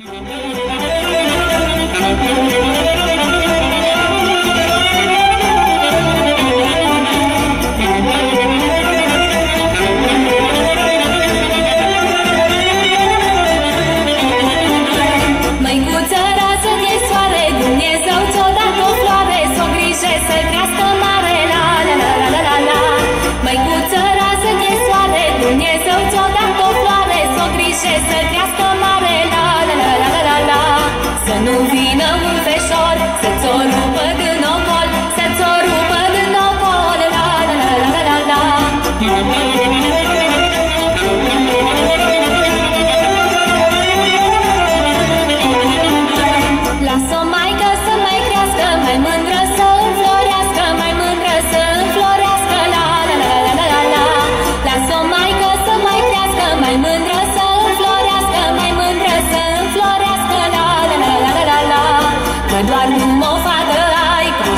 Mm-hmm.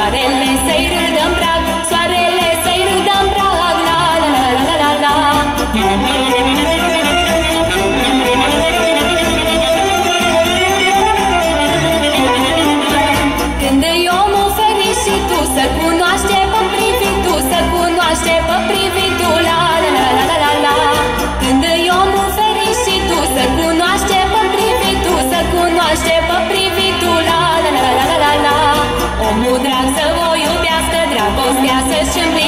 Soarele să-i râdă în prag Soarele să-i râdă în prag La la la la la la Când e omul fericitul Să cunoaște pe privitul Să cunoaște pe privitul La la la la la la Când e omul fericitul Să cunoaște pe privitul Să cunoaște pe Yes.